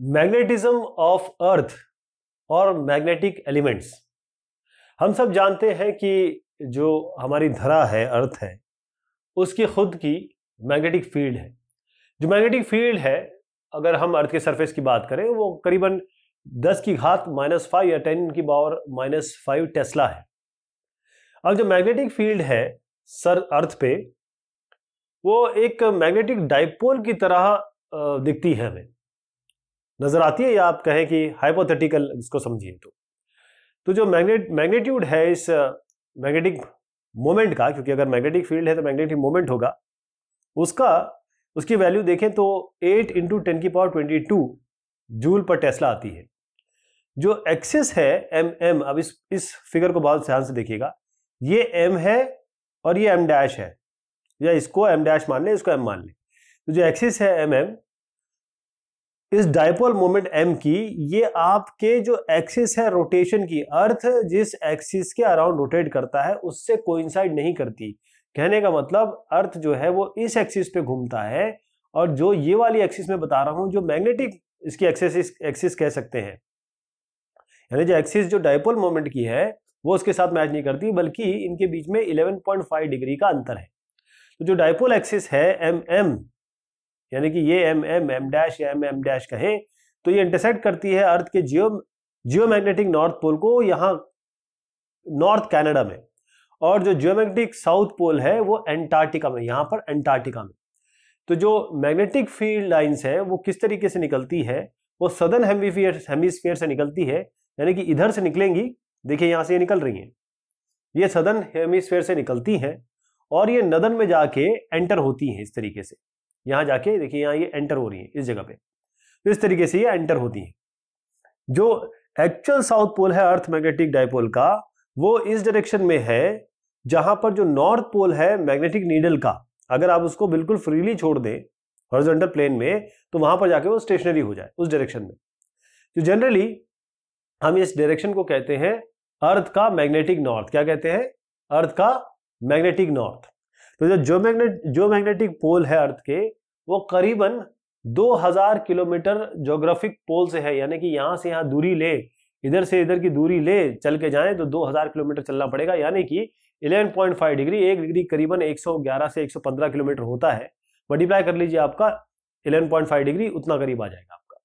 Magnetism of अर्थ और magnetic elements. हम सब जानते हैं कि जो हमारी धरा है, अर्थ है, उसकी खुद की मैग्नेटिक फ़ील्ड है। जो मैग्नेटिक फ़ील्ड है, अगर हम अर्थ के सरफेस की बात करें, वो करीबन 10 की घात माइनस फाइव या 10 की पावर माइनस फाइव टेस्ला है। अब जो मैग्नेटिक फ़ील्ड है, सर, अर्थ पे, वो एक मैग्नेटिक डाइपोल की तरह दिखती है हमें। नज़र आती है या आप कहें कि हाइपोथेटिकल इसको समझिए तो। तो जो मैग्नेट मैग्नेट्यूड है इस मैग्नेटिक मोमेंट का, क्योंकि अगर मैग्नेटिक फ़ील्ड है तो मैग्नेटिक मोमेंट होगा, उसका, उसकी वैल्यू देखें तो 8 इंटू टेन की पावर 22 जूल पर टेस्ला आती है। जो एक्सिस है एम एम अब इस इस फिगर को बहुत ध्यान से देखिएगा, ये एम है और ये एम डैश है, या इसको एम डैश मान लें, इसको एम मान लें। तो जो एक्सिस है एम एम इस डायपोल मोमेंट एम की, ये आपके जो एक्सिस है रोटेशन की, अर्थ जिस एक्सिस के अराउंड रोटेट करता है, उससे कोइंसाइड नहीं करती। कहने का मतलब अर्थ जो है वो इस एक्सिस पे घूमता है, और जो ये वाली एक्सिस में बता रहा हूँ, जो मैग्नेटिक इसकी एक्सिस एक्सिस कह सकते हैं। यानी जो एक्सिस जो डायपोल मोमेंट की है, वो उसके साथ मैच नहीं करती, बल्कि इनके बीच में 11.5 डिग्री का अंतर है। तो जो डायपोल एक्सिस है एम एम यानी कि ये एम एम एम डैश या एम एम डैश कहें तो ये इंटरसेक्ट करती है अर्थ के जियो जियोमैग्नेटिक नॉर्थ पोल को यहाँ नॉर्थ कनाडा में। और जो जियोमैग्नेटिक साउथ पोल है, वो एंटार्क्टिका में, यहाँ पर एंटार्क्टिका में। तो जो मैग्नेटिक फ़ील्ड लाइंस है, वो किस तरीके से निकलती है, वो सदर्न हेमिफियर हेमिस्फीयर से निकलती है, यानी कि इधर से निकलेंगी, देखिए यहाँ से ये निकल रही हैं। ये सदर्न हेमीस्फेयर से निकलती हैं, और ये नदन में जाके एंटर होती हैं इस तरीके से। यहाँ जाके, देखिए यहाँ ये एंटर हो रही है, इस जगह पे। तो इस तरीके से ये एंटर होती है। जो एक्चुअल साउथ पोल है अर्थ मैग्नेटिक डायपोल का, वो इस डायरेक्शन में है, जहाँ पर जो नॉर्थ पोल है मैग्नेटिक नीडल का। अगर आप उसको बिल्कुल फ्रीली छोड़ दें हॉरिजॉन्टल प्लेन में तो वहाँ पर जाके वो स्टेशनरी हो जाए, उस डायरेक्शन में। तो जनरली हम इस डायरेक्शन को कहते हैं अर्थ का मैग्नेटिक नॉर्थ क्या कहते हैं? अर्थ का मैग्नेटिक नॉर्थ तो जो मैग्नेट जो मैग्नेटिक पोल है अर्थ के, वो करीबन 2000 किलोमीटर जोग्राफिक पोल से है, यानी कि यहाँ से यहाँ दूरी ले, इधर से इधर की दूरी ले चल के जाएँ तो 2000 किलोमीटर चलना पड़ेगा। यानी कि 11.5 डिग्री, एक डिग्री करीबन 111 से 115 किलोमीटर होता है। मल्टीप्लाई कर लीजिए आपका 11.5 डिग्री, उतना करीब आ जाएगा आपका।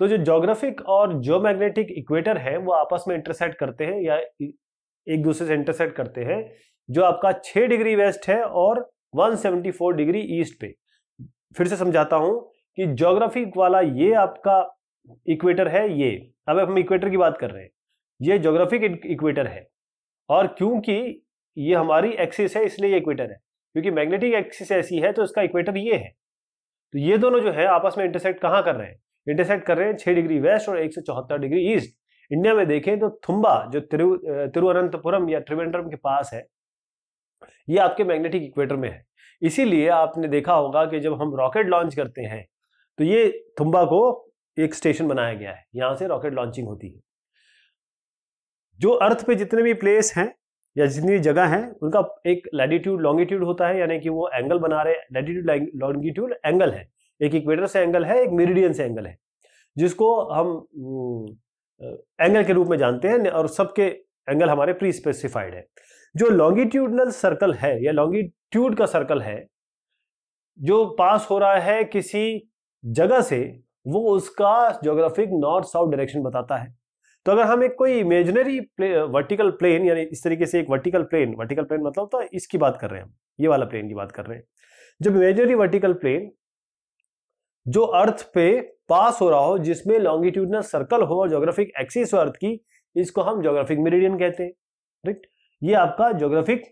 तो जो जोग्राफिक और जो मैग्नेटिक इक्वेटर है, वो आपस में इंटरसेक्ट करते हैं या एक दूसरे से इंटरसेक्ट करते हैं। जो आपका 6 डिग्री वेस्ट है और 174 डिग्री ईस्ट पे। फिर से समझाता हूँ कि जोग्राफिक वाला ये आपका इक्वेटर है, ये। अब हम इक्वेटर की बात कर रहे हैं। ये ज्योग्राफिक इक्वेटर है। और क्योंकि ये हमारी एक्सिस है, इसलिए ये इक्वेटर है। क्योंकि मैग्नेटिक एक्सिस ऐसी है तो इसका इक्वेटर ये है। तो ये दोनों जो है, आपस में इंटरसेक्ट कहाँ कर रहे हैं? इंटरसेक्ट कर रहे हैं छह डिग्री वेस्ट और एक सौ चौहत्तर डिग्री ईस्ट। इंडिया में देखें तो थुम्बा, जो तिरु तिरुवनंतपुरम या त्रिवेंद्रम के पास है ये आपके मैग्नेटिक इक्वेटर में है। इसीलिए आपने देखा होगा कि जब हम रॉकेट लॉन्च करते हैं तो ये थुम्बा को एक स्टेशन बनाया गया है। यहाँ से रॉकेट लॉन्चिंग होती है। जो अर्थ पे जितने भी प्लेस हैं या जितनी भी जगह है, उनका एक लैटिट्यूड लॉन्गिट्यूड होता है, यानी कि वो एंगल बना रहे लैटिट्यूड लॉन्गिट्यूड एंगल है। एक इक्वेटर से एंगल है, एक मेरिडियन से एंगल है, जिसको हम एंगल के रूप में जानते हैं और सबके एंगल हमारे प्री स्पेसिफाइड है। जो लॉन्गिट्यूडनल सर्कल है, या लॉन्गिट्यूड का सर्कल है, जो पास हो रहा है किसी जगह से, वो उसका ज्योग्राफिक नॉर्थ साउथ डायरेक्शन बताता है। तो अगर हम एक कोई इमेजिनरी वर्टिकल प्लेन यानी इस तरीके से एक वर्टिकल प्लेन वर्टिकल प्लेन मतलब तो इसकी बात कर रहे हैं हम, ये वाला प्लेन की बात कर रहे हैं। जब इमेजिनरी वर्टिकल प्लेन जो अर्थ पे पास हो रहा हो, जिसमें लॉन्गिट्यूडनल सर्कल हो और ज्योग्राफिक एक्सिस हो अर्थ की, इसको हम ज्योग्राफिक मेरिडियन कहते हैं राइट ये आपका ज्योग्राफिक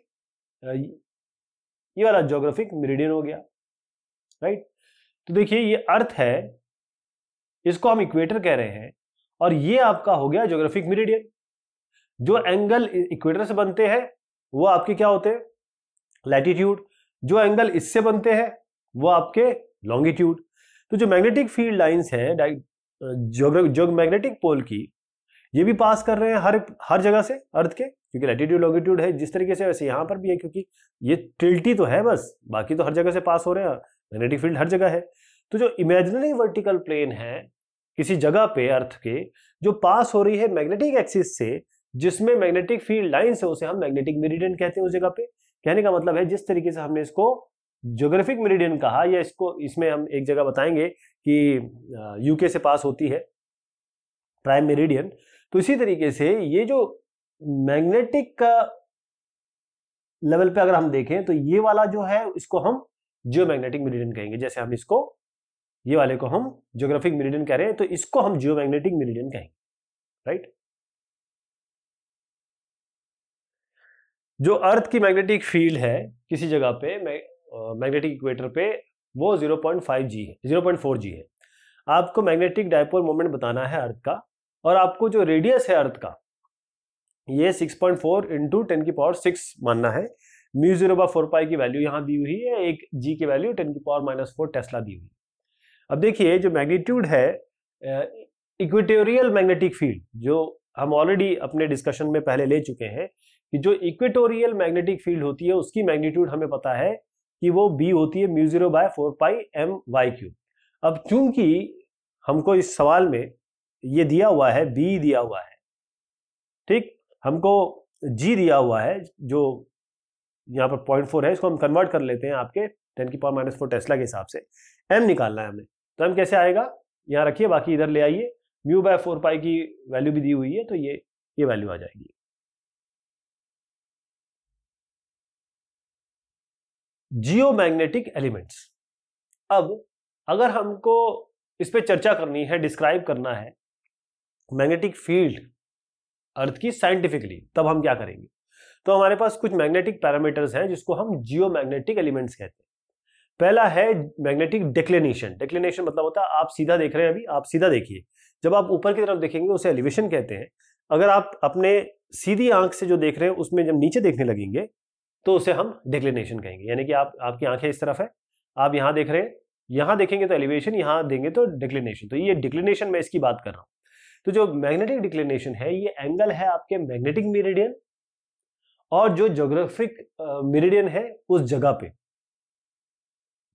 ये वाला ज्योग्राफिक मेरिडियन हो गया राइट तो देखिए ये अर्थ है, इसको हम इक्वेटर कह रहे हैं, और ये आपका हो गया ज्योग्राफिक मेरिडियन जो एंगल इक्वेटर से बनते हैं, वो आपके क्या होते हैं? लैटिट्यूड जो एंगल इससे बनते हैं, वो आपके लॉन्गिट्यूड तो जो मैग्नेटिक फ़ील्ड लाइंस है जो मैग्नेटिक पोल की, ये भी पास कर रहे हैं हर हर जगह से अर्थ के। क्योंकि लैटिट्यूड लॉन्गिट्यूड है, जिस तरीके से वैसे यहाँ पर भी है, क्योंकि ये टिल्टी तो है बस, बाकी तो हर जगह से पास हो रहे हैं मैग्नेटिक फ़ील्ड हर जगह है। तो जो इमेजिनरी वर्टिकल प्लेन है, किसी जगह पे अर्थ के, जो पास हो रही है मैग्नेटिक एक्सिस से, जिसमें मैग्नेटिक फ़ील्ड लाइन है, उसे हम मैग्नेटिक मेरिडियन कहते हैं उस जगह पे। कहने का मतलब है, जिस तरीके से हमने इसको ज्योग्राफिक मेरिडियन कहा, या इसको, इसमें हम एक जगह बताएँगे कि यूके से पास होती है प्राइम मेरिडियन तो इसी तरीके से ये जो मैग्नेटिक लेवल पे अगर हम देखें तो ये वाला जो है, इसको हम जियोमैग्नेटिक मेरिडियन कहेंगे। जैसे हम इसको, ये वाले को हम जियोग्राफिक मेरिडियन कह रहे हैं तो इसको हम जियोमैग्नेटिक मेरिडियन कहेंगे। राइट? जो अर्थ की मैग्नेटिक फ़ील्ड है, किसी जगह पे मैग्नेटिक इक्वेटर पे, वो 0.5 जी है 0.4 जी है। आपको मैग्नेटिक डायपोल मोमेंट बताना है अर्थ का, और आपको जो रेडियस है अर्थ का ये 6.4 पॉइंट फोर इंटू टेन की पावर सिक्स मानना है। Mu zero by four pi की वैल्यू यहाँ दी हुई है, एक जी की वैल्यू टेन की पावर माइनस फोर टेस्ला दी हुई अब देखिए, जो मैग्नीट्यूड है इक्वेटोरियल मैग्नेटिक फ़ील्ड जो हम ऑलरेडी अपने डिस्कशन में पहले ले चुके हैं, कि जो इक्वेटोरियल मैग्नेटिक फ़ील्ड होती है, उसकी मैग्नीट्यूड हमें पता है कि वो बी होती है mu zero by four pi M Y cube अब चूँकि हमको इस सवाल में ये दिया हुआ है बी दिया हुआ है, ठीक? हमको जी दिया हुआ है, जो यहाँ पर पॉइंट फोर है, इसको हम कन्वर्ट कर लेते हैं आपके टेन की पावर माइनस फोर टेस्ला के हिसाब से। एम निकालना है हमें। तो एम कैसे आएगा? यहाँ रखिए, बाकी इधर ले आइए। म्यू बाय फोर पाई की वैल्यू भी दी हुई है तो ये ये वैल्यू आ जाएगी। जियोमैग्नेटिक एलिमेंट्स अब, अगर हमको इस पर चर्चा करनी है डिस्क्राइब करना है मैग्नेटिक फ़ील्ड अर्थ की साइंटिफिकली, तब हम क्या करेंगे? तो हमारे पास कुछ मैग्नेटिक पैरामीटर्स हैं जिसको हम जियोमैग्नेटिक एलिमेंट्स कहते हैं। पहला है मैग्नेटिक डिक्लिनेशन। डिक्लिनेशन मतलब होता है, आप सीधा देख रहे हैं अभी, आप सीधा देखिए। जब आप ऊपर की तरफ़ देखेंगे, उसे एलिवेशन कहते हैं। अगर आप अपने सीधी आँख से जो देख रहे हैं, उसमें जब नीचे देखने लगेंगे तो उसे हम डिक्लिनेशन कहेंगे। यानी कि आप, आपकी आँखें इस तरफ़ है, आप यहाँ देख रहे हैं, यहाँ देखेंगे तो एलिवेशन, यहाँ देंगे तो डिक्लिनेशन। तो ये डिक्लिनेशन में इसकी बात कर रहा हूँ। तो जो मैग्नेटिक डिक्लिनेशन है, ये एंगल है आपके मैग्नेटिक मेरिडियन और जो जोग्राफिक मेरिडियन है उस जगह पे।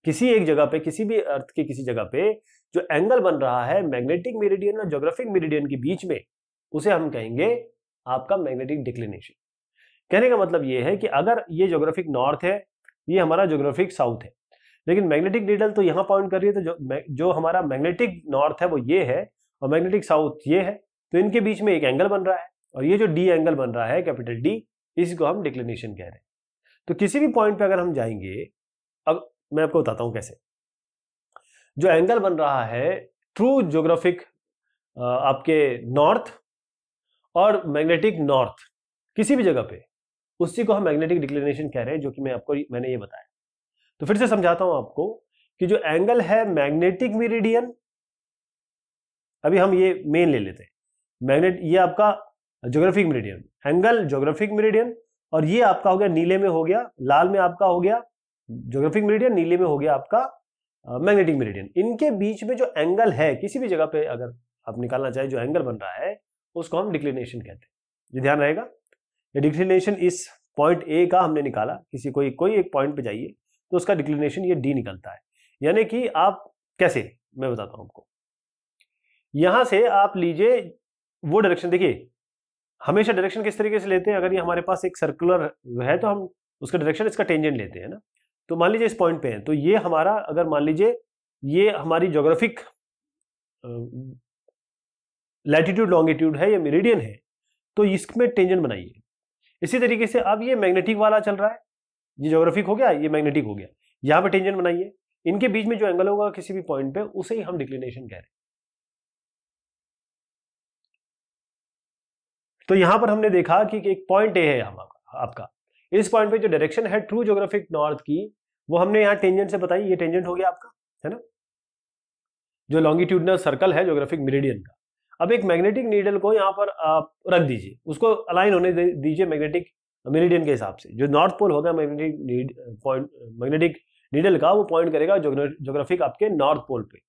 किसी एक जगह पे, किसी भी अर्थ के किसी जगह पे जो एंगल बन रहा है मैग्नेटिक मेरिडियन और जोग्राफिक मेरिडियन के बीच में, उसे हम कहेंगे आपका मैग्नेटिक डिक्लिनेशन कहने का मतलब ये है कि अगर ये जोग्राफिक नॉर्थ है, ये हमारा जोग्राफिक साउथ है। लेकिन मैग्नेटिक नीडल तो यहाँ पॉइंट कर रही है तो जो जो हमारा मैग्नेटिक नॉर्थ है, वो ये है और मैग्नेटिक साउथ ये है तो इनके बीच में एक एंगल बन रहा है और ये जो डी एंगल बन रहा है कैपिटल डी इसी को हम डिक्लिनेशन कह रहे हैं। तो किसी भी पॉइंट पे अगर हम जाएँगे, अब मैं आपको बताता हूँ कैसे। जो एंगल बन रहा है ट्रू ज्योग्राफिक आपके नॉर्थ और मैग्नेटिक नॉर्थ किसी भी जगह पे, उसी को हम मैग्नेटिक डिक्लिनेशन कह रहे हैं, जो कि मैं आपको, मैंने ये बताया। तो फिर से समझाता हूँ आपको कि जो एंगल है मैग्नेटिक मेरिडियन अभी हम ये मेन ले लेते हैं। मैग्नेट ये आपका geographic meridian angle geographic meridian और ये आपका हो गया नीले में हो गया, लाल में आपका हो गया जोग्राफिक मेरिडियन नीले में हो गया आपका मैग्नेटिक मेरिडियन इनके बीच में जो एंगल है, किसी भी जगह पे अगर आप निकालना चाहे, जो एंगल बन रहा है, उसको हम डिक्लिनेशन कहते हैं। ये ध्यान रहेगा? ये डिक्लिनेशन इस पॉइंट ए का हमने निकाला, किसी कोई कोई एक पॉइंट पे जाइए तो उसका डिक्लिनेशन ये डी निकलता है। यानी कि आप कैसे, मैं बताता हूँ आपको। यहाँ से आप लीजिए वो डायरेक्शन देखिए, हमेशा डायरेक्शन किस तरीके से लेते हैं? अगर ये हमारे पास एक सर्कुलर है तो हम उसका डायरेक्शन इसका टेंजेंट लेते हैं ना। तो मान लीजिए इस पॉइंट पे है तो ये हमारा, अगर मान लीजिए ये हमारी जोग्राफिक लैटिट्यूड लॉन्गिट्यूड है, या मेरिडियन है तो इसमें टेंजेंट बनाइए। इसी तरीके से अब ये मैग्नेटिक वाला चल रहा है। ये जोग्राफिक हो गया, ये मैग्नेटिक हो गया। यहाँ पे टेंजेंट बनाइए। इनके बीच में जो एंगल होगा किसी भी पॉइंट पे, उसे ही हम डिक्लिनेशन कह रहे हैं। तो यहाँ पर हमने देखा कि एक पॉइंट ए है आपका। इस पॉइंट पे जो डायरेक्शन है ट्रू जोग्राफिक नॉर्थ की, वो हमने यहाँ टेंजेंट से बताई, ये टेंजेंट हो गया आपका, है ना? जो लॉन्गिट्यूडनल सर्कल है जोग्राफिक मेरिडियन का। अब एक मैग्नेटिक नीडल को यहाँ पर आप रख दीजिए, उसको अलाइन होने दीजिए मैग्नेटिक मेरिडियन के हिसाब से। जो नॉर्थ पोल होगा मैग्नेटिक पॉइंट मैग्नेटिक नीडल का, वो पॉइंट करेगा जोग्राफिक आपके नॉर्थ पोल पे।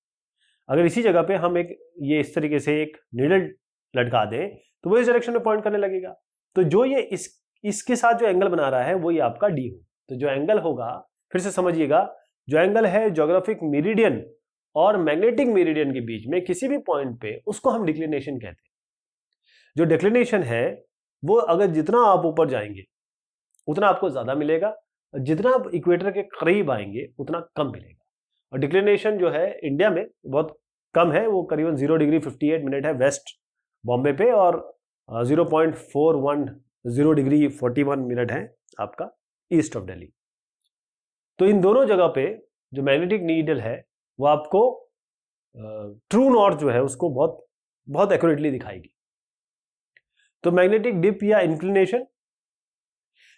अगर इसी जगह पे हम एक, ये इस तरीके से एक नीडल लटका दें तो वो इस डायरेक्शन में पॉइंट करने लगेगा। तो जो ये इस, इसके साथ जो एंगल बना रहा है, वो ये आपका डी हो तो जो एंगल होगा, फिर से समझिएगा, जो एंगल है जोग्राफिक मेरिडियन और मैग्नेटिक मेरिडियन के बीच में किसी भी पॉइंट पे, उसको हम डिक्लिनेशन कहते हैं। जो डिक्लिनेशन है, वो अगर जितना आप ऊपर जाएँगे, उतना आपको ज़्यादा मिलेगा, जितना आप इक्वेटर के करीब आएँगे, उतना कम मिलेगा। और डिक्लिनेशन जो है इंडिया में बहुत कम है, वो करीबन zero degree fifty eight minute है वेस्ट बॉम्बे पे और zero point four one zero degree forty one minute है आपका ईस्ट ऑफ़ दिल्ली। तो इन दोनों जगह पे जो मैग्नेटिक नीडल है, वो आपको ट्रू नॉर्थ जो है उसको बहुत बहुत एक्यूरेटली दिखाएगी। तो मैग्नेटिक डिप या इंक्लिनेशन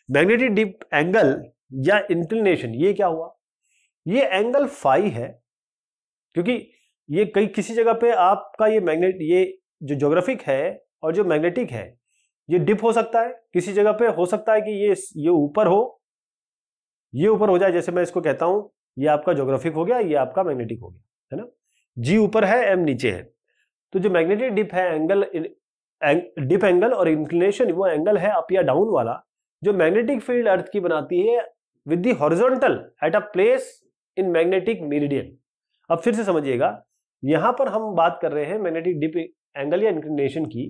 मैग्नेटिक डिप एंगल या इंक्लिनेशन ये क्या हुआ? ये एंगल फाई है, क्योंकि ये कई, किसी जगह पे आपका ये मैग्नेट ये जो जोग्राफिक है और जो मैग्नेटिक है, ये डिप हो सकता है, किसी जगह पे हो सकता है कि ये ये ऊपर हो, ये ऊपर हो जाए, जैसे मैं इसको कहता हूँ, ये आपका जोग्राफिक हो गया, ये आपका मैग्नेटिक हो गया, है ना? जी ऊपर है एम नीचे है। तो जो मैग्नेटिक डिप है एंगल डिप एंगल और इंक्लिनेशन वो एंगल है अप या डाउन वाला, जो मैग्नेटिक फ़ील्ड अर्थ की बनाती है with the horizontal at a place in magnetic meridian अब फिर से समझिएगा, यहाँ पर हम बात कर रहे हैं मैग्नेटिक डिप एंगल या इंक्लिनेशन की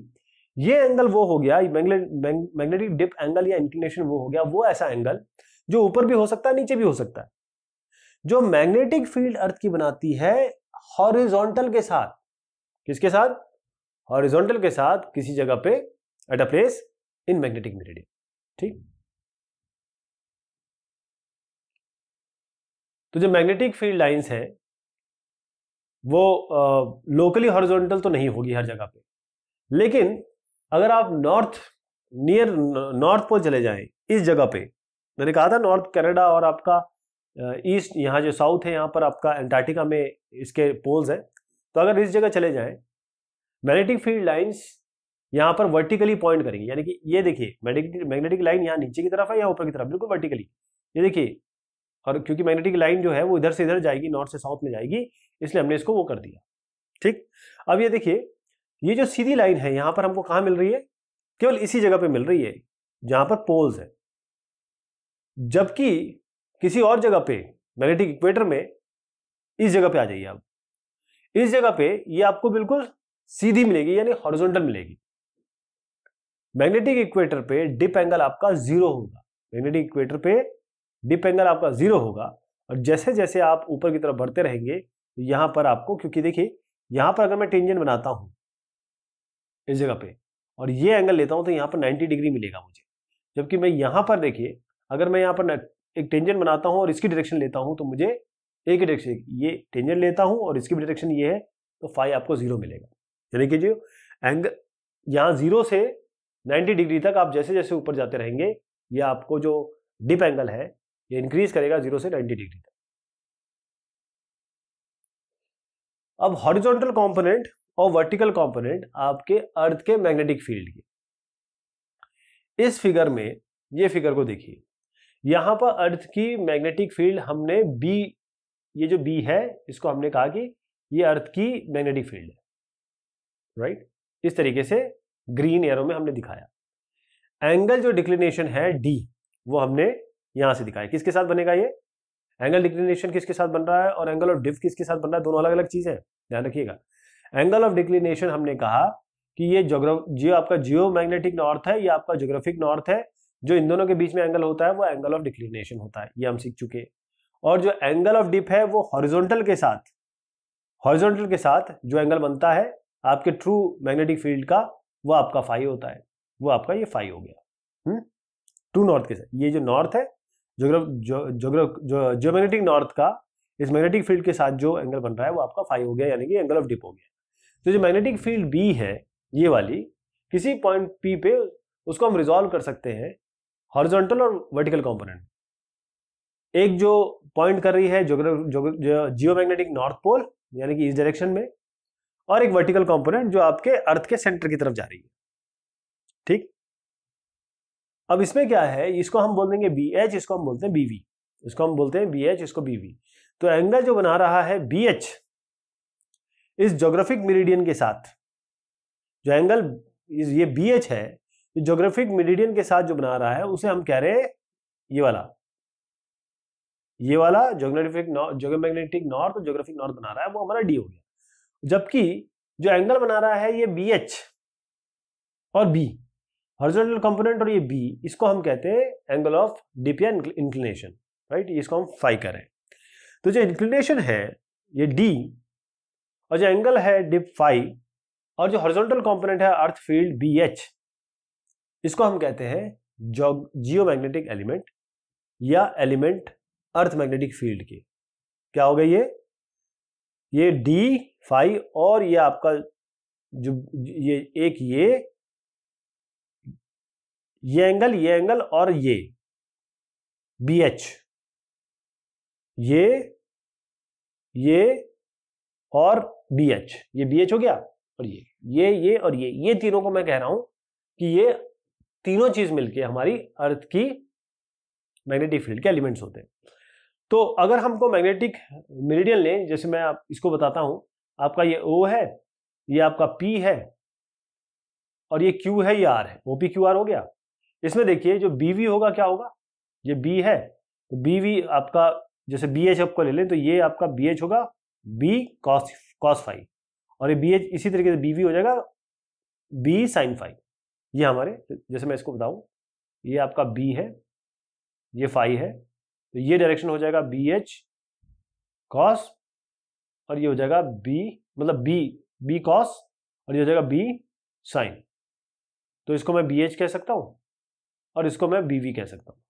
ये एंगल वो हो गया मैग्नेटिक डिप एंगल या इंक्लिनेशन वो हो गया, वो ऐसा एंगल जो ऊपर भी हो सकता है, नीचे भी हो सकता है। जो मैग्नेटिक फ़ील्ड अर्थ की बनाती है हॉरिजॉन्टल के साथ, किसके साथ? हॉरिजॉन्टल के साथ किसी जगह पे at a place in magnetic meridian ठीक? तो जो मैग्नेटिक फ़ील्ड लाइंस हैं, वो लोकली हॉरिजॉन्टल तो नहीं होगी हर जगह पे, लेकिन अगर आप नॉर्थ, नियर नॉर्थ पोल चले जाएँ, इस जगह पे, मैंने कहा था नॉर्थ कनाडा और आपका ईस्ट, यहाँ जो साउथ है, यहाँ पर आपका एंटार्क्टिका में इसके पोल्स हैं तो अगर इस जगह चले जाएँ, मैग्नेटिक फ़ील्ड लाइंस यहाँ पर वर्टिकली पॉइंट करेंगी, यानी कि ये देखिए मैग्नेटिक लाइन यहाँ नीचे की तरफ़ है या ऊपर की तरफ़, बिल्कुल वर्टिकली। ये देखिए, और क्योंकि मैग्नेटिक लाइन जो है वो इधर से इधर जाएगी, नॉर्थ से साउथ में जाएगी, इसलिए हमने इसको वो कर दिया, ठीक? अब ये देखिए ये जो सीधी लाइन है, यहाँ पर हमको कहा मिल रही है? केवल इसी जगह पे मिल रही है, जहाँ पर पोल्स है। जबकि किसी और जगह पे, मैग्नेटिक इक्वेटर में, इस जगह पे आ जाइए आप। इस जगह पे ये आपको बिल्कुल सीधी मिलेगी, यानी हॉरिजॉन्टल मिलेगी। मैग्नेटिक इक्वेटर पे डिप एंगल आपका ज़ीरो होगा। मैग्नेटिक इक्वेटर पे डिप एंगल आपका ज़ीरो होगा, और जैसे जैसे आप ऊपर की तरफ़ बढ़ते रहेंगे तो यहाँ पर आपको, क्योंकि देखिए, यहाँ पर अगर मैं टेंजन बनाता हूँ इस जगह पे। और ये एंगल लेता हूँ तो यहाँ पर 90 डिग्री मिलेगा मुझे। जबकि मैं यहाँ पर देखिए, अगर मैं यहाँ पर एक टेंजन बनाता हूँ और इसकी डायरेक्शन लेता हूँ तो मुझे एक ही डायरेक्शन ये टेंजन लेता हूँ और इसकी भी डायरेक्शन ये है तो फाइव आपको ज़ीरो मिलेगा। यानी कि जो एंगल यहाँ ज़ीरो से 90 डिग्री तक आप जैसे जैसे ऊपर जाते रहेंगे, ये आपको जो डिप एंगल है, ये इंक्रीज करेगा ज़ीरो से 90 डिग्री तक। अब हॉरिजॉन्टल कंपोनेंट और वर्टिकल कंपोनेंट आपके अर्थ के मैग्नेटिक फ़ील्ड की। इस फिगर में, ये फिगर को देखिए। यहाँ पर अर्थ की मैग्नेटिक फ़ील्ड हमने बी ये जो बी है, इसको हमने कहा कि ये अर्थ की मैग्नेटिक फ़ील्ड है। राइट इस तरीके से ग्रीन एरो में हमने दिखाया। एंगल जो डिक्लिनेशन है डी वो हमने यहाँ से दिखाया। किसके साथ बनेगा ये? एंगल डिक्लिनेशन किसके साथ बन रहा है और एंगल ऑफ़ डिफ किसके साथ बन रहा है? दोनों अलग अलग चीज़ें हैं। ध्यान रखिएगा। एंगल ऑफ़ डिक्लिनेशन हमने कहा कि ये जियो आपका जियो मैग्नेटिक नॉर्थ है, या आपका जोग्राफिक नॉर्थ है, जो इन दोनों के बीच में एंगल होता है, वो एंगल ऑफ़ डिक्लिनेशन होता है, ये हम सीख चुके और जो एंगल ऑफ़ डिप है, वो हॉरिजॉन्टल के साथ हॉरिजॉन्टल के साथ जो एंगल बनता है, आपके ट्रू मैग्नेटिक फ़ील्ड का, वो आपका फाइव होता है, वो आपका ये फाइव हो गया हम्म? ट्रू नॉर्थ के साथ, ये जो नॉर्थ है जो मैग्नेटिक नॉर्थ का, इस मैग्नेटिक फ़ील्ड के साथ जो एंगल बन रहा है, वो आपका फाइव हो गया, यानी कि एंगल ऑफ़ डिप हो गया। तो जो मैग्नेटिक फ़ील्ड बी है, ये वाली, किसी पॉइंट पी पे उसको हम रिजॉल्व कर सकते हैं हॉरिजॉन्टल और वर्टिकल कंपोनेंट एक जो पॉइंट कर रही है जियो मैग्नेटिक नॉर्थ पोल यानी कि इस डायरेक्शन में, और एक वर्टिकल कंपोनेंट जो आपके अर्थ के सेंटर की तरफ़ जा रही है। ठीक? अब इसमें क्या है? इसको हम बोल देंगे बी एच इसको हम बोलते हैं बीवी इसको हम बोलते हैं बी एच इसको बीवी तो एंगल जो बना रहा है बी एच इस जोग्राफिक मेरिडियन के साथ, जो एंगल ये बी एच है जोग्राफिक मेरिडियन के साथ जो बना रहा है, उसे हम कह रहे हैं ये वाला। ये वाला geographic geomagnetic north geographic north बना रहा है, वो हमारा डी हो गया। जबकि जो एंगल बना रहा है ये बी एच और बी हॉरिजॉन्टल कंपोनेंट और ये बी इसको हम कहते हैं एंगल ऑफ़ डिपिया इंक्लिनेशन राइट इसको हम फाई करें। तो जो इंक्लिनेशन है, ये डी और जो एंगल है डिप फाइव और जो हॉरिजॉन्टल कंपोनेंट है अर्थ फ़ील्ड बी एच इसको हम कहते हैं जियो मैग्नेटिक एलिमेंट या एलिमेंट अर्थ मैग्नेटिक फ़ील्ड के। क्या हो गई ये? ये डी फाई और ये आपका जो, ये एक ये ये एंगल ये एंगल और ये बी एच ये ये और बी एच ये बी एच हो गया और ये ये ये और ये ये तीनों को मैं कह रहा हूँ कि ये तीनों चीज़ मिलके हमारी अर्थ की मैग्नेटिक फ़ील्ड के एलिमेंट्स होते हैं। तो अगर हमको मैग्नेटिक मेरिडियन लें, जैसे मैं आप, इसको बताता हूँ, आपका ये ओ है, ये आपका पी है और ये क्यू है, ये आर है ओ पी क्यू आर हो गया। इसमें देखिए, जो बीवी होगा, क्या होगा? ये बी है तो बीवी आपका, जैसे बी एच आपको ले लें तो ये आपका बी एच होगा बी कॉस कॉस फाइव और ये बी एच इसी तरीके से बी वी हो जाएगा बी साइन फाइव ये हमारे, जैसे मैं इसको बताऊँ, ये आपका बी है, ये फाइव है तो ये डायरेक्शन हो जाएगा बी एच कॉस और ये हो जाएगा बी मतलब बी बी कॉस और ये हो जाएगा बी साइन तो इसको मैं बी एच कह सकता हूँ, और इसको मैं बी वी कह सकता हूँ।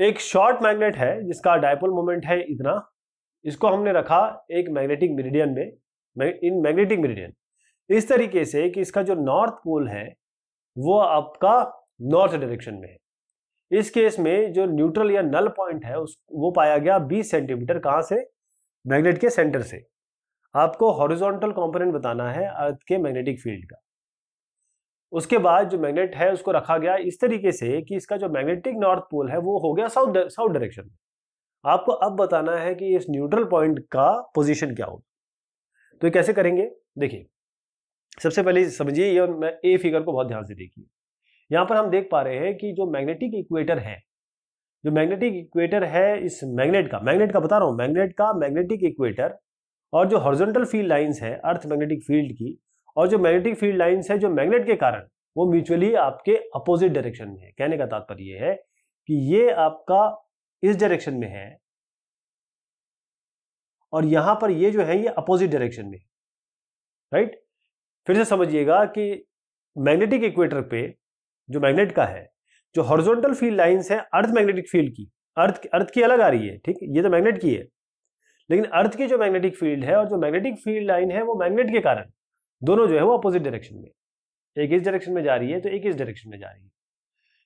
एक शॉर्ट मैग्नेट है, जिसका डायपोल मोमेंट है इतना। इसको हमने रखा एक मैग्नेटिक मेरिडियन में इन मैग्नेटिक मेरिडियन इस तरीके से कि इसका जो नॉर्थ पोल है, वो आपका नॉर्थ डायरेक्शन में है। इस केस में जो न्यूट्रल या नल पॉइंट है, उस, वो पाया गया 20 सेंटीमीटर कहाँ से? मैग्नेट के सेंटर से। आपको हॉरिजॉन्टल कंपोनेंट बताना है अर्थ के मैग्नेटिक फ़ील्ड का। उसके बाद जो मैग्नेट है उसको रखा गया इस तरीके से कि इसका जो मैग्नेटिक नॉर्थ पोल है वो हो गया साउथ साउथ डायरेक्शन में। आपको अब बताना है कि इस न्यूट्रल पॉइंट का पोजीशन क्या होगा। तो ये कैसे करेंगे? देखिए, सबसे पहले समझिए, ये मैं ए फिगर को बहुत ध्यान से देखिए। यहाँ पर हम देख पा रहे हैं कि जो मैग्नेटिक इक्वेटर है, जो मैग्नेटिक इक्वेटर है इस मैग्नेट का मैग्नेट का बता रहा हूँ, मैग्नेट का मैग्नेटिक इक्वेटर और जो हॉरिजॉन्टल फ़ील्ड लाइंस है, अर्थ मैग्नेटिक फ़ील्ड की और जो मैग्नेटिक फ़ील्ड लाइंस है, जो मैग्नेट के कारण, वो म्यूचुअली आपके अपोजिट डायरेक्शन में है। कहने का तात्पर्य है कि ये आपका इस डायरेक्शन में है और यहाँ पर ये जो है, ये अपोजिट डायरेक्शन में राइट फिर से समझिएगा कि मैग्नेटिक इक्वेटर पे जो मैग्नेट का है, जो हॉरिजॉन्टल फ़ील्ड लाइंस है अर्थ मैग्नेटिक फ़ील्ड की अर्थ अर्थ की अलग आ रही है, ठीक? ये तो मैग्नेट की है। लेकिन अर्थ की जो मैग्नेटिक फ़ील्ड है और जो मैग्नेटिक फ़ील्ड लाइन है, वो मैग्नेट के कारण दोनों जो है वो अपोजिट डायरेक्शन में। एक इस डायरेक्शन में जा रही है तो एक इस डायरेक्शन में जा रही है।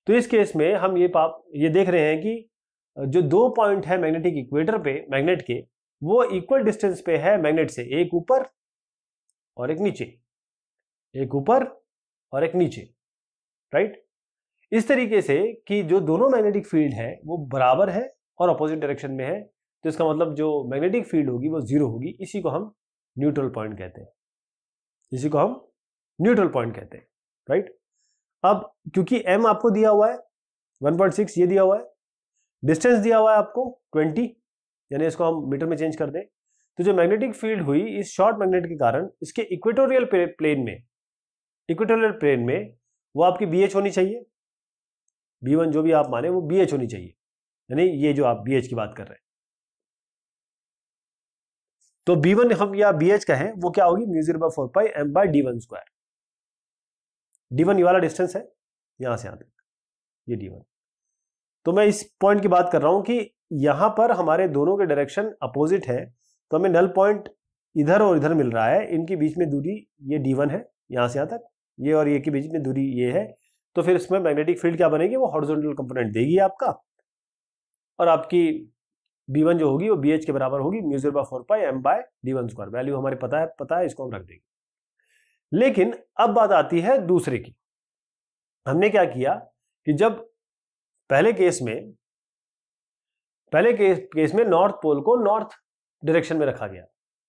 तो इस केस में हम ये पाप ये देख रहे हैं कि जो दो पॉइंट है मैग्नेटिक इक्वेटर पे मैग्नेट के, वो इक्वल डिस्टेंस पे है मैग्नेट से, एक ऊपर और एक नीचे। एक ऊपर और एक नीचे राइट इस तरीके से कि जो दोनों मैग्नेटिक फ़ील्ड है, वो बराबर है और अपोजिट डायरेक्शन में है तो इसका मतलब जो मैग्नेटिक फ़ील्ड होगी, वो ज़ीरो होगी, इसी को हम न्यूट्रल पॉइंट कहते हैं। इसी को हम न्यूट्रल पॉइंट कहते हैं राइट अब क्योंकि एम आपको दिया हुआ है 1.6 ये दिया हुआ है डिस्टेंस दिया हुआ है आपको 20 यानी इसको हम मीटर में चेंज कर दें। तो जो मैग्नेटिक फ़ील्ड हुई इस शॉर्ट मैग्नेट के कारण, इसके इक्वेटोरियल प्लेन में इक्वेटोरियल प्लेन में वो आपकी बी होनी चाहिए। बी जो भी आप माने वो बी होनी चाहिए, यानी ये जो आप बी की बात कर रहे हैं। तो बी वन हम या बी एच कहें, वो क्या होगी? Mu zero by four pi M by D one square D one ये वाला डिस्टेंस है, यहाँ से यहाँ तक। ये डी वन तो मैं इस पॉइंट की बात कर रहा हूँ कि यहाँ पर हमारे दोनों के डायरेक्शन अपोजिट है तो हमें नल पॉइंट इधर और इधर मिल रहा है। इनके बीच में दूरी ये डी वन है, यहाँ से यहाँ तक। ये और ये के बीच में दूरी ये है। तो फिर इसमें मैग्नेटिक फ़ील्ड क्या बनेगी? वो हॉरिजॉन्टल कंपोनेंट देगी आपका। और आपकी बी वन जो होगी वो बी एच के बराबर होगी mu zero by four pi M by D one square value हमारे पता है पता है, इसको हम रख देंगे। लेकिन अब बात आती है दूसरे की। हमने क्या किया कि जब पहले केस में, पहले केस केस में नॉर्थ पोल को नॉर्थ डायरेक्शन में रखा गया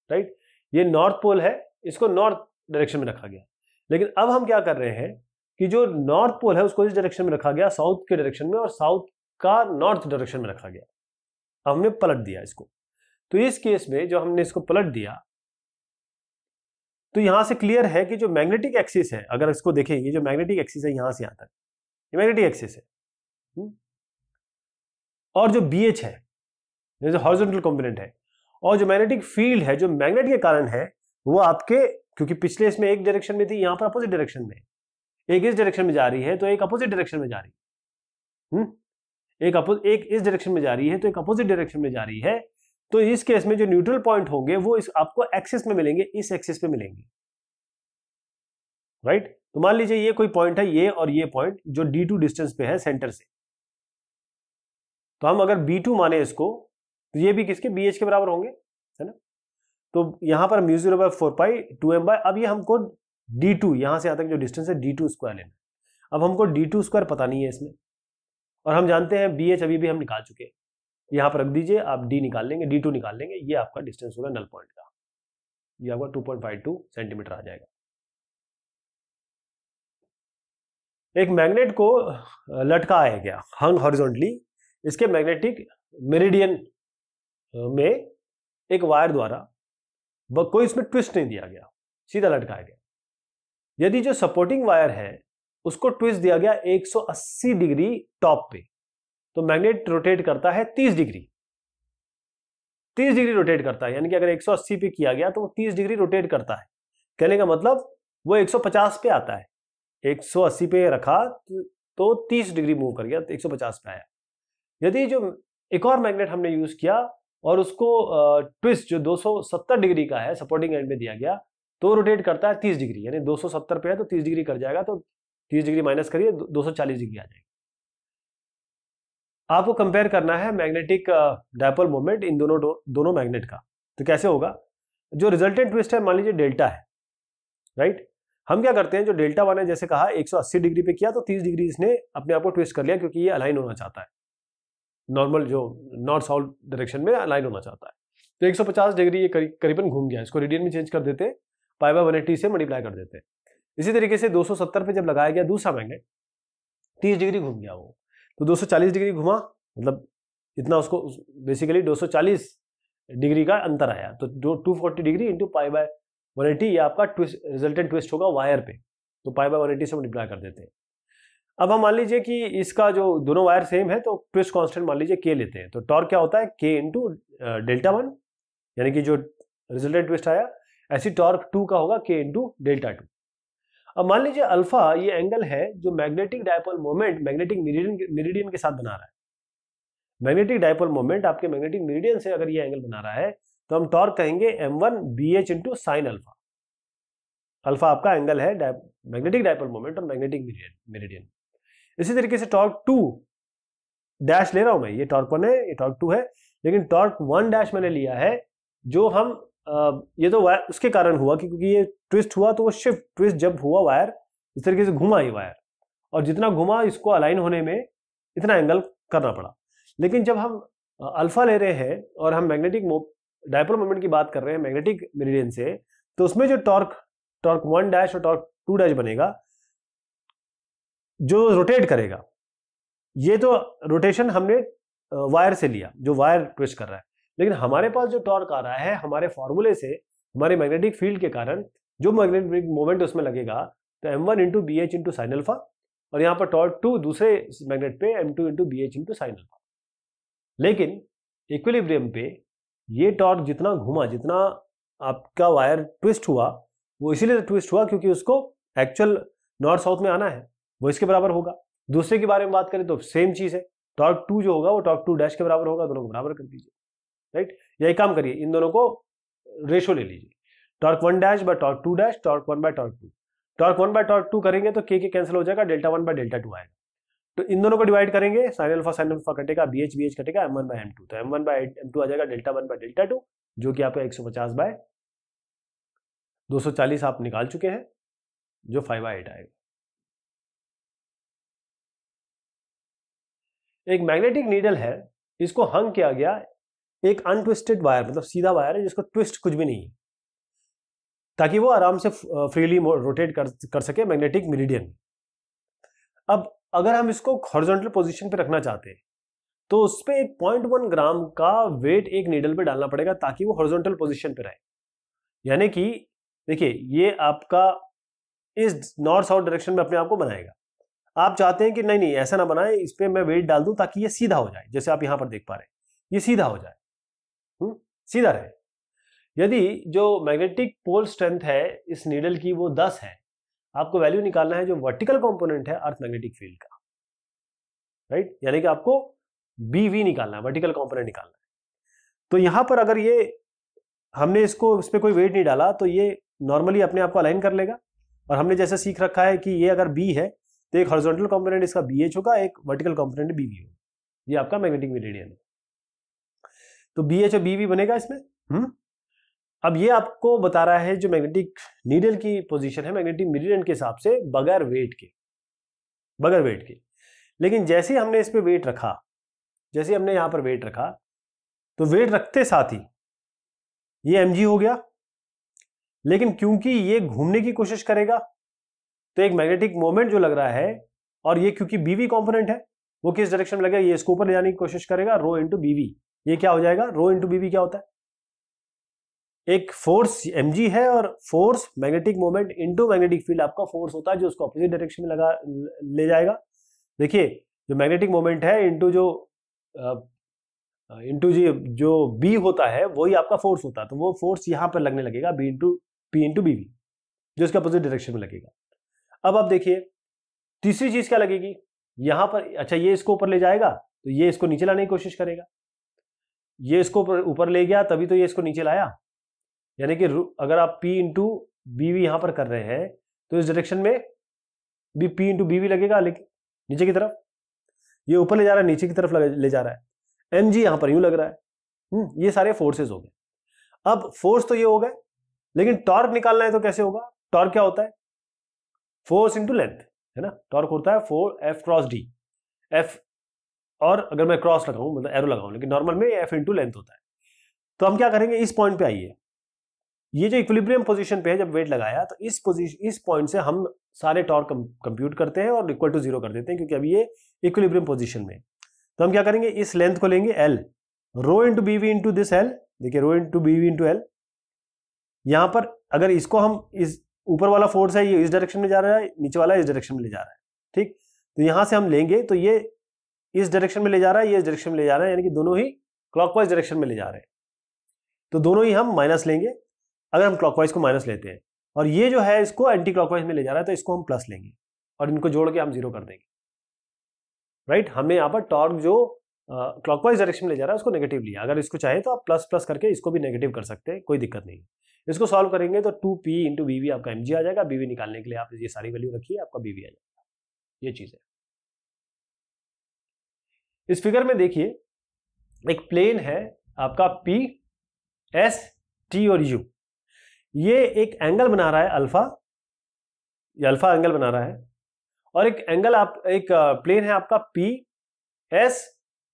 राइट ये नॉर्थ पोल है, इसको नॉर्थ डायरेक्शन में रखा गया। लेकिन अब हम क्या कर रहे हैं कि जो नॉर्थ पोल है, उसको इस डायरेक्शन में रखा गया साउथ के डायरेक्शन में और साउथ का नॉर्थ डायरेक्शन में रखा गया। हमने पलट दिया इसको तो इस केस में जो हमने इसको पलट दिया तो यहाँ से क्लियर है कि जो मैग्नेटिक एक्सिस है, अगर इसको देखें, ये जो मैग्नेटिक एक्सिस है यहाँ से यहाँ तक, ये मैग्नेटिक एक्सिस है हम्म? और जो बी एच है, जो हॉरिजॉन्टल कंपोनेंट है, और जो मैग्नेटिक फ़ील्ड है, जो मैग्नेट के कारण है, वो आपके, क्योंकि पिछले इसमें एक डायरेक्शन में थी, यहाँ पर अपोजिट डायरेक्शन में एक इस डायरेक्शन में जा रही है तो एक अपोजिट डायरेक्शन में जा रही है हम्म? एक अपो एक इस डायरेक्शन में जा रही है तो एक अपोजिट डायरेक्शन में जा रही है तो इस केस में जो न्यूट्रल पॉइंट होंगे, वो इस आपको एक्सिस में मिलेंगे, इस एक्सिस पे मिलेंगे। Right right? तो मान लीजिए ये कोई पॉइंट है, ये और ये पॉइंट जो डी टू डिस्टेंस पे है सेंटर से। तो हम अगर बी टू माने इसको तो ये भी किसके बी एच के बराबर होंगे, है ना? तो यहाँ पर mu zero by four pi two M by अब ये हमको डी टू यहाँ से यहाँ तक जो डिस्टेंस है डी टू स्क्वायर लेना अब हमको डी टू स्क्वायर पता नहीं है इसमें। और हम जानते हैं बी एच अभी भी हम निकाल चुके हैं। यहाँ पर रख दीजिए, आप डी निकाल लेंगे डी टू निकाल लेंगे, ये आपका डिस्टेंस होगा नल पॉइंट का। ये आपका two point five two centimetre आ जाएगा। एक मैग्नेट को लटकाया गया हंग हॉरिजॉन्टली इसके मैग्नेटिक मेरिडियन में एक वायर द्वारा कोई इसमें ट्विस्ट नहीं दिया गया, सीधा लटकाया गया। यदि जो सपोर्टिंग वायर है उसको ट्विस्ट दिया गया 180 डिग्री टॉप पे। तो मैग्नेट रोटेट करता है 30 डिग्री। 30 डिग्री रोटेट करता है, यानी कि अगर 180 पे किया गया तो वो 30 डिग्री रोटेट करता है। कहने का मतलब वो 150 पे आता है। 180 पे रखा तो 30 डिग्री मूव कर गया तो 150 पे आया। यदि जो एक और मैग्नेट हमने यूज़ किया, और उसको ट्विस्ट जो 270 डिग्री का है सपोर्टिंग एंड में दिया गया तो रोटेट करता है 30 डिग्री, यानी 270 पे है तो 30 डिग्री कर जाएगा तो 30 डिग्री माइनस करिए 240 डिग्री आ जाएगी। आपको कंपेयर करना है मैग्नेटिक डायपोल मोमेंट इन दोनों दोनों मैग्नेट का। तो कैसे होगा? जो रिजल्टेंट ट्विस्ट है, मान लीजिए डेल्टा है राइट हम क्या करते हैं, जो डेल्टा वन है, जैसे कहा 180 डिग्री पे किया तो 30 डिग्री इसने अपने आप को ट्विस्ट कर लिया, क्योंकि ये अलाइन होना चाहता है। नॉर्मल जो नॉर्थ साउथ डायरेक्शन में अलाइन होना चाहता है। तो 150 डिग्री ये करीबन घूम गया, इसको रेडियन में चेंज कर देते पाई बाय वन से मल्टीप्लाई कर देते हैं। इसी तरीके से 270 पे जब लगाया गया दूसरा मैग्नेट 30 डिग्री घूम गया वो। तो 240 डिग्री घुमा मतलब इतना उसको बेसिकली 240 डिग्री का अंतर आया। तो जो 240 degree into pi by one ये आपका ट्विस्ट रिजल्टेंट ट्विस्ट होगा वायर पे। तो पाई बाय वन से हम मल्टीप्लाई कर देते हैं। अब हम मान लीजिए कि इसका जो दोनों वायर सेम है तो ट्विस्ट कांस्टेंट मान लीजिए के लेते हैं। तो टॉर्क क्या होता है? के इंटू डेल्टा वन यानी कि जो रिजल्टेंट ट्विस्ट आया, ऐसी टॉर्क टू का होगा के इंटू डेल्टा टू अब मान लीजिए अल्फ़ा ये एंगल है जो magnetic dipole moment magnetic meridian के साथ बना रहा है। मैग्नेटिक डायपोल मोमेंट आपके मैग्नेटिक मेरिडियन से अगर ये एंगल बना रहा है तो हम टॉर्क कहेंगे M one B H into sine alpha alpha आपका एंगल है मैग्नेटिक डायपोल मोमेंट और मैग्नेटिक मेरिडियन इसी तरीके से टॉर्क टू डैश ले रहा हूँ मैं। ये टॉर्क वन है, ये टॉर्क टू है, लेकिन टॉर्क वन डैश मैंने लिया है, जो हम ये तो वायर उसके कारण हुआ कि क्योंकि ये ट्विस्ट हुआ तो वो शिफ्ट ट्विस्ट जब हुआ वायर इस तरीके से घुमा ये वायर और जितना घुमा इसको अलाइन होने में, इतना एंगल करना पड़ा। लेकिन जब हम अल्फ़ा ले रहे हैं और हम मैग्नेटिक डायपोल मोमेंट की बात कर रहे हैं मैग्नेटिक मेरिडियन से तो उसमें जो टॉर्क टॉर्क वन डैश और टॉर्क टू डैश बनेगा, जो रोटेट करेगा, ये तो रोटेशन हमने वायर से लिया, जो वायर ट्विस्ट कर रहा है। लेकिन हमारे पास जो टॉर्क आ रहा है, हमारे फॉर्मूले से, हमारे मैग्नेटिक फ़ील्ड के कारण, जो मैग्नेटिक मोमेंट उसमें लगेगा तो M one into B H into sine alpha और यहाँ पर टॉर्क टू दूसरे मैग्नेट पे M two into B H into sine alpha लेकिन इक्विलिब्रियम पे ये टॉर्क जितना घुमा, जितना आपका वायर ट्विस्ट हुआ, वो इसीलिए ट्विस्ट हुआ क्योंकि उसको एक्चुअल नॉर्थ साउथ में आना है, वो इसके बराबर होगा। दूसरे के बारे में बात करें तो सेम चीज़ है, टॉर्क टू जो होगा वो टॉर्क टू डैश के बराबर होगा, दोनों को बराबर कर दीजिए। राइट? यही काम करिए। इन दोनों को रेशो ले लीजिए। Torque one dash by torque two dash torque one by torque two torque one by torque two करेंगे तो के के कैंसिल हो जाएगा delta one by delta two आएगा। तो इन दोनों को डिवाइड करेंगे साइन अल्फ़ा साइन अल्फ़ा कटेगा बी एच बी एच कटेगा M one by M two तो M one by M two आ जाएगा delta one by delta two जो कि आपका एक सौ पचास बाय दो सौ चालीस आप निकाल चुके हैं, जो फाइव बाय एट आएगा। एक मैग्नेटिक नीडल है, इसको हंग किया गया एक अनट्विस्टेड वायर मतलब सीधा वायर है जिसको ट्विस्ट कुछ भी नहीं है। ताकि वो आराम से फ्रीली रोटेट कर कर सके मैग्नेटिक मिरीडियन अब अगर हम इसको हॉरिजॉन्टल पोजीशन पे रखना चाहते हैं तो उस पर एक पॉइंट वन ग्राम का वेट एक नीडल पे डालना पड़ेगा ताकि वो हॉरिजॉन्टल पोजीशन पे रहे। यानी कि, देखिए, ये आपका इस नॉर्थ साउथ डायरेक्शन में अपने आप को बनाएगा। आप चाहते हैं कि नहीं नहीं, ऐसा ना बनाए, इस पर मैं वेट डाल दूँ ताकि ये सीधा हो जाए, जैसे आप यहाँ पर देख पा रहे हैं। ये सीधा हो जाए। हुँ? सीधा रहे। यदि जो मैग्नेटिक पोल स्ट्रेंथ है, इस नीडल की वो 10 है, आपको वैल्यू निकालना है जो वर्टिकल कंपोनेंट है अर्थ मैग्नेटिक फ़ील्ड का। राइट यानी कि आपको बी वी निकालना है वर्टिकल कंपोनेंट निकालना है। तो यहाँ पर अगर ये, हमने इसको इस पर कोई वेट नहीं डाला तो ये नॉर्मली अपने आप को अलाइन कर लेगा। और हमने जैसे सीख रखा है कि ये अगर बी है तो एक हॉरिजॉन्टल कंपोनेंट इसका बी एच होगा, एक वर्टिकल कंपोनेंट बी वी होगा। ये आपका मैग्नेटिक मेरिडियन है। तो बी एच और बी वी बनेगा इसमें? हम्म। अब ये आपको बता रहा है जो मैग्नेटिक नीडल की पोजीशन है मैग्नेटिक मेरिडियन के हिसाब से बगैर वेट के बगैर वेट के। लेकिन जैसे हमने इस पर वेट रखा जैसे हमने यहाँ पर वेट रखा तो वेट रखते साथ ही ये MG हो गया। लेकिन क्योंकि ये घूमने की कोशिश करेगा तो एक मैग्नेटिक मोमेंट जो लग रहा है और ये क्योंकि बीवी कंपोनेंट है वो किस डायरेक्शन में लगेगा ये इसको ऊपर ले जाने की कोशिश करेगा रो इंटू बीवी ये क्या हो जाएगा? रो इंटू बीवी क्या होता है? एक फोर्स एमजी है और force magnetic moment into magnetic field आपका फोर्स होता है जो उसको अपोजिट डायरेक्शन में लगा, ले जाएगा। देखिए, जो मैग्नेटिक मोमेंट है इंटू जो इंटू जी, जो बी होता है, वही आपका फोर्स होता है। तो वो फोर्स यहाँ पर लगने लगेगा B into P into B जो उसके अपोजिट डायरेक्शन में लगेगा। अब आप देखिए, तीसरी चीज़ क्या लगेगी? यहाँ पर अच्छा ये इसको ऊपर ले जाएगा तो ये इसको नीचे लाने की कोशिश करेगा। ये इसको ऊपर ले गया, तभी तो ये इसको नीचे लाया। यानी कि अगर आप P इंटू बी वी यहाँ पर कर रहे हैं तो इस डायरेक्शन में भी P इंटू बी वी लगेगा लेकिन नीचे की तरफ़। ये ऊपर ले जा रहा है, नीचे की तरफ़ ले जा रहा है। एम जी यहाँ पर यूँ लग रहा है। हम्म ये सारे फोर्सेस हो गए। अब फोर्स तो ये हो गए, लेकिन टॉर्क निकालना है तो कैसे होगा? टॉर्क क्या होता है? फोर्स इंटू लेंथ है ना? टॉर्क होता है four F cross D F और अगर मैं क्रॉस लगाऊँ मतलब एरो लगाऊँ, लेकिन नॉर्मल में एफ़ इंटू लेंथ होता है। तो हम क्या करेंगे? इस पॉइंट पे आइए। ये जो इक्विलिब्रियम पोजीशन पे है, जब वेट लगाया तो इस पोजीशन इस पॉइंट से हम सारे टॉर्क कंप्यूट करते हैं और इक्वल टू ज़ीरो कर देते हैं, क्योंकि अभी ये इक्विलिब्रियम पोजीशन में तो हम क्या करेंगे? इस लेंथ को लेंगे L rho into B V into this L देखिए rho into B V into L यहाँ पर अगर इसको हम इस ऊपर वाला फोर्स है, ये इस डायरेक्शन में जा रहा है, नीचे वाला इस डायरेक्शन में ले जा रहा है, ठीक? तो यहाँ से हम लेंगे तो ये इस डायरेक्शन में ले जा रहा है, ये इस डायरेक्शन में ले जा रहा है, यानी कि दोनों ही क्लॉकवाइज डायरेक्शन में ले जा रहे हैं। तो दोनों ही हम माइनस लेंगे, अगर हम क्लॉकवाइज को माइनस लेते हैं, और ये जो है इसको एंटी क्लॉकवाइज में ले जा रहा है तो इसको हम प्लस लेंगे, और इनको जोड़ के हम ज़ीरो कर देंगे। राइट हमने यहाँ पर टॉर्क जो क्लॉकवाइज डायरेक्शन में ले जा रहा है, उसको नेगेटिव लिया। अगर इसको चाहे तो आप प्लस प्लस करके इसको भी नेगेटिव कर सकते हैं, कोई दिक्कत नहीं। इसको सॉल्व करेंगे तो टू पी इंटू बीवी आपका एम आ जाएगा बीवी निकालने के लिए आप ये सारी वैल्यू रखिए, आपका बीवी आ जाएगा। ये चीज़ है। इस फिगर में देखिए, एक प्लेन है आपका पी एस टी और यू ये एक एंगल बना रहा है अल्फ़ा ये अल्फ़ा एंगल बना रहा है। और एक एंगल आप, एक प्लेन है आपका पी एस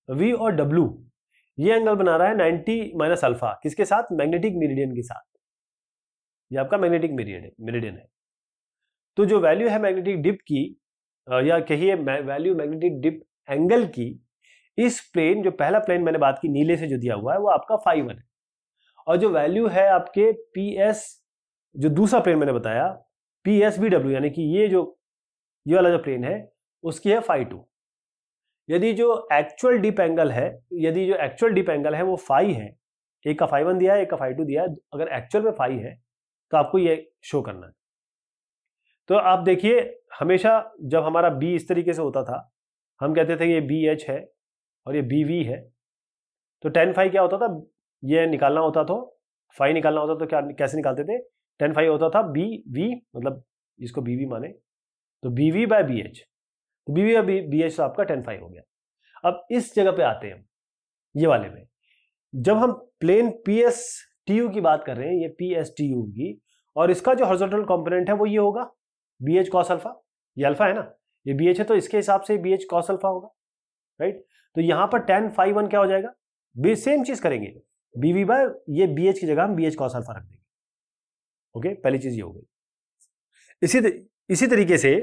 वी और डब्ल्यू ये एंगल बना रहा है 90 माइनस अल्फ़ा किसके साथ? मैग्नेटिक मेरिडियन के साथ। ये आपका मैग्नेटिक मेरिडियन है तो जो वैल्यू है मैग्नेटिक डिप की या कहिए वैल्यू मैग्नेटिक डिप एंगल की इस प्लेन जो पहला प्लेन मैंने बात की, नीले से जो दिया हुआ है, वो आपका फाइव वन है। और जो वैल्यू है आपके पी एस जो दूसरा प्लेन मैंने बताया पी एस बी डब्ल्यू यानी कि ये जो, ये वाला जो प्लेन है, उसकी है फाइव टू यदि जो एक्चुअल डिप एंगल है, यदि जो एक्चुअल डिप एंगल है, वो फाइव है, एक का फाइव वन दिया है, एक का फाइव टू दिया है, अगर एक्चुअल में फाइव है तो आपको ये शो करना है। तो आप देखिए, हमेशा जब हमारा बी इस तरीके से होता था, हम कहते थे ये बी एच है और ये बी वी है। तो टेन फाइव क्या होता था? ये निकालना होता तो फाइव निकालना होता तो क्या कैसे निकालते थे? टेन फाइव होता था बी वी मतलब इसको बी वी माने तो B V by B H तो B V by B H तो आपका टेन फाइव हो गया। अब इस जगह पे आते हैं हम, ये वाले में। जब हम plane P S T U की बात कर रहे हैं, ये पी एस टी यू की, और इसका जो हॉरिजॉन्टल कॉम्पोनेंट है, वो ये होगा बी एच कॉस अल्फ़ा ये अल्फ़ा है ना? ये बी एच है तो इसके हिसाब से बी एच कॉस अल्फ़ा होगा राइट तो यहाँ पर टेन फाइव वन क्या हो जाएगा? बी सेम चीज़ करेंगे। बी वी बाय ये बी एच की जगह हम बी एच कॉस अल्फ़ा रख देंगे। ओके पहली चीज़ ये हो गई। इसी इसी तरीके से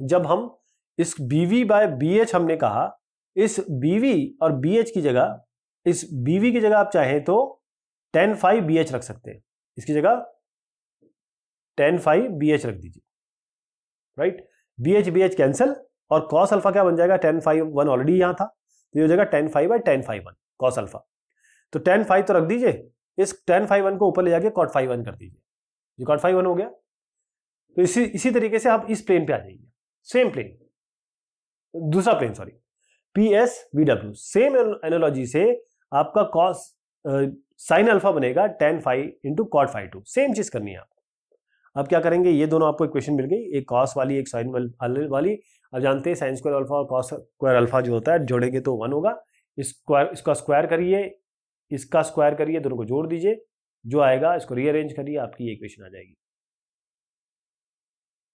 जब हम इस बीवी बाय बी एच हमने कहा, इस बीवी और बी एच की जगह, इस बीवी की जगह आप चाहें तो टेन फाइव बी एच रख सकते हैं। इसकी जगह टेन फाइव बी एच रख दीजिए। Right B H B H cancel और कॉस अल्फ़ा क्या बन जाएगा? टेन फाइव वन ऑलरेडी यहाँ था। तो ये हो जाएगा tan five by tan five one cos alpha तो टेन फाइव तो रख दीजिए। इस टेन फाइव वन को ऊपर ले जाके कॉट फाइव वन कर दीजिए। ये कॉट फाइव वन हो गया। तो इसी इसी तरीके से आप इस प्लेन पे आ जाइए। सेम प्लेन दूसरा plane sorry P S V W same analogy से आपका कॉस साइन अल्फ़ा बनेगा tan five into cot five two same चीज़ करनी है आप। अब क्या करेंगे? ये दोनों आपको इक्वेशन मिल गई। एक कॉस वाली, एक साइन वाली। अब जानते हैं साइन स्क्वायर अल्फ़ा और कॉस स्क्वायर अल्फ़ा जो होता है, जोड़ेंगे तो वन होगा। स्क्वायर इसका स्क्वायर करिए, इसका स्क्वायर करिए, दोनों को जोड़ दीजिए। जो आएगा, इसको रीअरेंज करिए, आपकी ये इक्वेशन आ जाएगी।